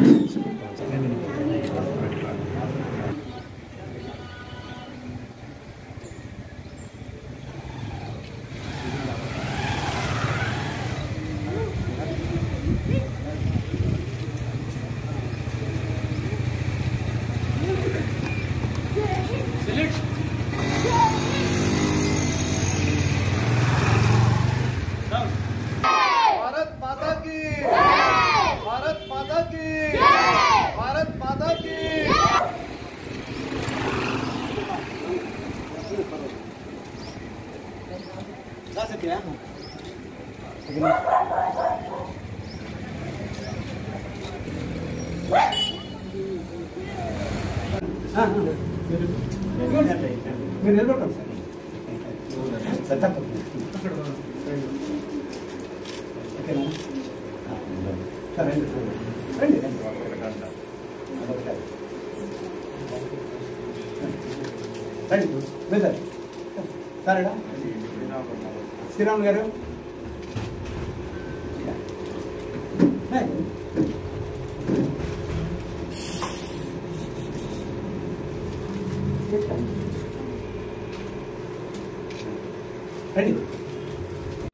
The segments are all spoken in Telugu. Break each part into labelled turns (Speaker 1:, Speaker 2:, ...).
Speaker 1: So की भारत माता की जा सकते हैं మీరు నిలబడతాం సార్ సార్ తప్పకుండా ఓకేనా సరే రండి వెళ్దాం సరేనా శ్రీరామ్ గారు Hey. Ready?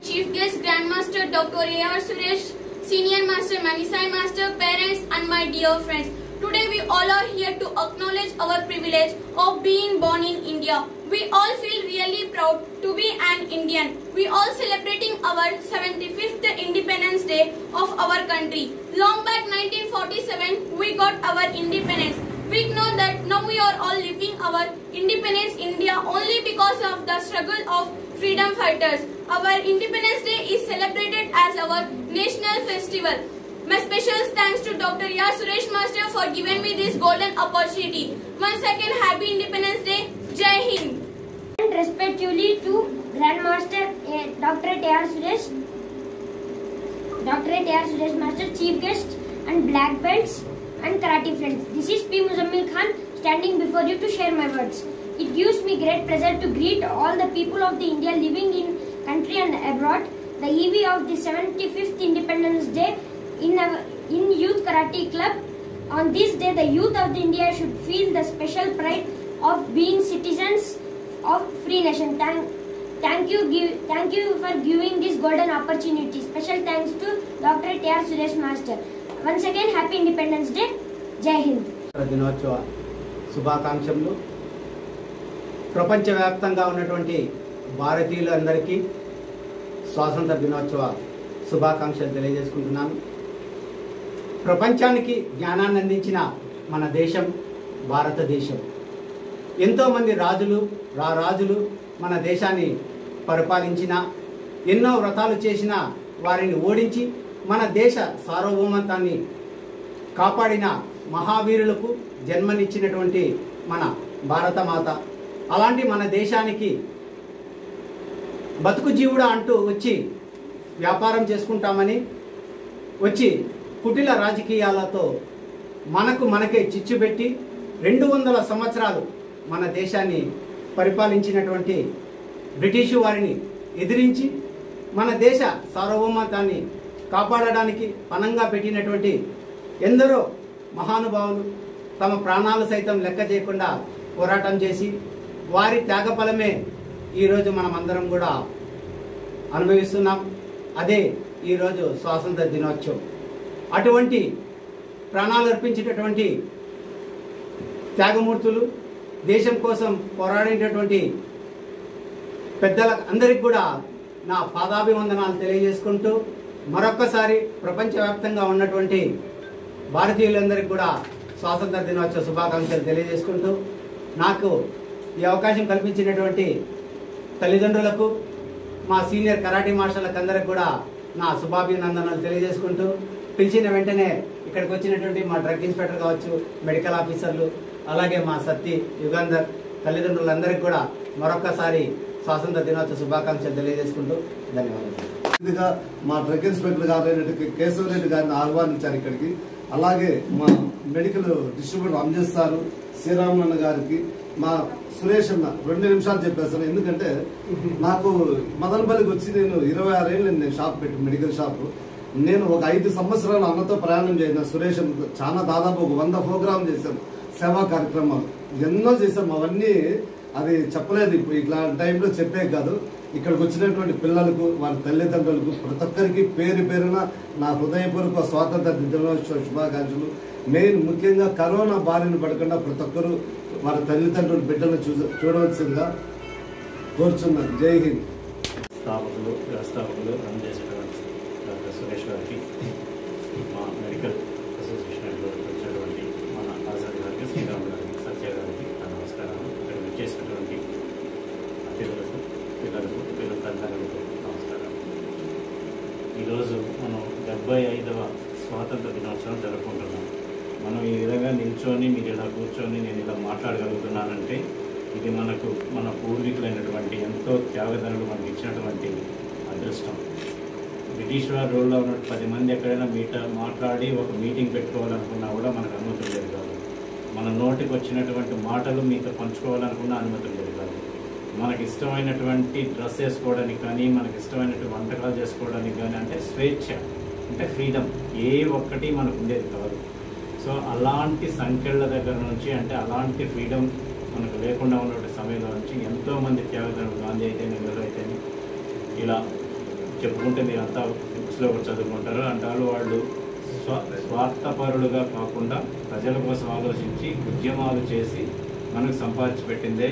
Speaker 2: Chief guest Grandmaster Dr. A.R. Suresh, Senior Master Manisai Master, parents and my dear friends. Today we all are here to acknowledge our privilege of being born in India. We all feel really proud to be an Indian. We all celebrating our 75th Independence Day of our country. Long back 1947 we got our independence. We know that now we are all living our independence India only because of the struggle of freedom fighters. Our Independence Day is celebrated as our national festival. My special thanks to Dr. Ya Suresh Master for giving me this golden opportunity. Once again, Happy Independence Day. Jai Hind.
Speaker 3: and respectively to Grandmaster eh, Dr. A.R. Suresh, Dr. A.R. Suresh Master, Chief Guest and Black Belts and Karate friends. This is P. Muzammil Khan standing before you to share my words. It gives me great pleasure to greet all the people of the India living in country and abroad. The eve of the 75th Independence Day in our in Youth Karate Club. On this day, the youth of the India should feel the special pride of being citizens of free nation. Thank, thank you, give, thank you for giving this golden opportunity. Special thanks to Dr. T.R. Suresh Master. Once again, Happy Independence Day. Jai Hind.
Speaker 1: స్వాతంత్ర దినోత్సవ శుభాకాంక్షలు ప్రపంచవ్యాప్తంగా ఉన్నటువంటి భారతీయులందరికీ స్వాతంత్ర దినోత్సవ శుభాకాంక్షలు తెలియజేసుకుంటున్నాను ప్రపంచానికి జ్ఞానాన్ని అందించిన మన దేశం భారతదేశం. ఎంతోమంది రాజులు రా రాజులు మన దేశాన్ని పరిపాలించిన ఎన్నో వ్రతాలు చేసిన వారిని ఓడించి మన దేశ సార్వభౌమత్వాన్ని కాపాడిన మహావీరులకు జన్మనిచ్చినటువంటి మన భారతమాత. అలాంటి మన దేశానికి బతుకు జీవుడా అంటూ వచ్చి వ్యాపారం చేసుకుంటామని వచ్చి కుటిల రాజకీయాలతో మనకు మనకే చిచ్చు పెట్టి రెండు వందల సంవత్సరాలు మన దేశాన్ని పరిపాలించినటువంటి బ్రిటిషు వారిని ఎదిరించి మన దేశ సార్వభౌమతాన్ని కాపాడడానికి పనంగా పెట్టినటువంటి ఎందరో మహానుభావులు తమ ప్రాణాలు సైతం లెక్క చేయకుండా పోరాటం చేసి వారి త్యాగఫలమే ఈరోజు మనమందరం కూడా అనుభవిస్తున్నాం. అదే ఈరోజు స్వాతంత్ర దినోత్సవం. అటువంటి ప్రాణాలు అర్పించేటటువంటి త్యాగమూర్తులు దేశం కోసం పోరాడేటటువంటి పెద్దల అందరికి కూడా నా పాదాభివందనాలు తెలియజేసుకుంటూ మరొక్కసారి ప్రపంచవ్యాప్తంగా ఉన్నటువంటి భారతీయులందరికీ కూడా స్వాతంత్ర దినోత్సవ శుభాకాంక్షలు తెలియజేసుకుంటూ నాకు ఈ అవకాశం కల్పించినటువంటి తల్లిదండ్రులకు మా సీనియర్ కరాటే మాస్టర్లకు అందరికి కూడా నా శుభాభినందనలు తెలియజేసుకుంటూ పిలిచిన వెంటనే ఇక్కడికి వచ్చినటువంటి మా డ్రగ్ ఇన్స్పెక్టర్ కావచ్చు మెడికల్ ఆఫీసర్లు అలాగే మా సత్తి యుగంధర్ తల్లిదండ్రులందరికీ కూడా మరొక్కసారి స్వాతంత్ర దినోత్సవ శుభాకాంక్షలు తెలియజేసుకుంటూ ధన్యవాదాలు.
Speaker 4: ఇదిగా మా డ్రగ్ ఇన్స్పెక్టర్ గారు కేశవ రెడ్డి గారిని ఆహ్వానించారు ఇక్కడికి. అలాగే మా medical distributor Amjad sir Sriramanna గారికి మా సురేష్ అన్న రెండు నిమిషాలు చెప్పేస్తాను ఎందుకంటే నాకు మదనపల్లికి వచ్చి నేను ఇరవై ఆరేళ్ళు నేను షాప్ పెట్టి మెడికల్ షాప్. నేను ఒక ఐదు సంవత్సరాలు అన్నతో ప్రయాణం చేసిన సురేష్ చాలా దాదాపు ఒక వంద ప్రోగ్రామ్ చేశాను సేవా కార్యక్రమాలు. ఎన్నో చేశాం అవన్నీ అది చెప్పలేదు ఇప్పుడు. ఇట్లా టైంలో చెప్పే కాదు. ఇక్కడికి వచ్చినటువంటి పిల్లలకు వారి తల్లిదండ్రులకు ప్రతి ఒక్కరికి పేరు పేరున నా హృదయపూర్వక స్వాతంత్ర దినోత్సవ శుభాకాంక్షలు. మెయిన్ ముఖ్యంగా కరోనా బారిన పడకుండా ప్రతి ఒక్కరు వారి తల్లిదండ్రుల బిడ్డలు చూ చూడవలసిందిగా కోరుచున్నాను జై హింద్.
Speaker 5: స్థాపకులు వ్యవస్థాపకులు రన్ డాక్టర్ సురేష్ గారికి మా మెడికల్ అసోసియేషన్ వచ్చినటువంటి మన ఆజాద్ గారికి శ్రీరామ్ గారికి సత్య గారికి నా నమస్కారాలు. ఇక్కడ వచ్చేసినటువంటి అతిథులకు పిల్లలకు పిల్లల తల్లిదండ్రులకు నమస్కారాలు. ఈరోజు మనం డెబ్బై ఐదవ స్వాతంత్ర దినోత్సవం జరుపుకుంటున్నాం. మనం ఈ విధంగా నిల్చొని మీరు ఇలా కూర్చొని నేను ఇలా మాట్లాడగలుగుతున్నానంటే ఇది మనకు మన పూర్వీకులైనటువంటి ఎంతో త్యాగదనులు మనకి ఇచ్చినటువంటి బ్రిటిష్ వారి రూల్లో ఉన్న పది మంది ఎక్కడైనా మీట మాట్లాడి ఒక మీటింగ్ పెట్టుకోవాలనుకున్నా కూడా మనకు అనుమతి లేదు కాదు. మన నోటికి వచ్చినటువంటి మాటలు మీతో పంచుకోవాలనుకున్న అనుమతి లేదు కాదు. మనకి ఇష్టమైనటువంటి డ్రెస్ వేసుకోవడానికి కానీ మనకి ఇష్టమైనటువంటి వంటకాలు చేసుకోవడానికి కానీ అంటే స్వేచ్ఛ అంటే ఫ్రీడమ్ ఏ ఒక్కటి మనకు ఉండేది కాదు. సో అలాంటి సంఖ్యల దగ్గర నుంచి అంటే అలాంటి ఫ్రీడమ్ మనకు లేకుండా ఉన్నటువంటి సమయంలో నుంచి ఎంతోమంది త్యాగదనులు గాంధీ అయితే నెహ్రూ అయితే ఇలా చెప్పుకుంటే మీరు అంతా బుక్స్లో కూడా చదువుకుంటారు. అంటారు వాళ్ళు స్వ స్వార్థపరులుగా కాకుండా ప్రజల కోసం ఆలోచించి ఉద్యమాలు చేసి మనకు సంపాదించి పెట్టిందే